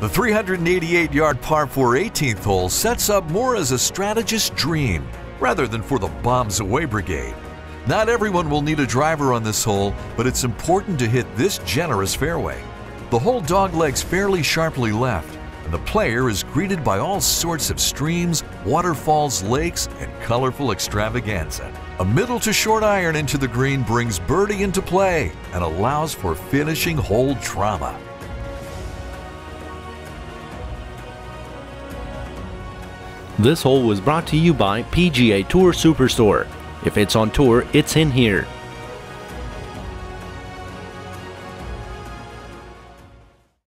The 388 yard par 4 18th hole sets up more as a strategist's dream rather than for the bombs away brigade. Not everyone will need a driver on this hole, but it's important to hit this generous fairway. The hole doglegs fairly sharply left, and the player is greeted by all sorts of streams, waterfalls, lakes, and colorful extravaganza. A middle to short iron into the green brings birdie into play and allows for finishing hole drama. This hole was brought to you by PGA Tour Superstore. If it's on tour, it's in here.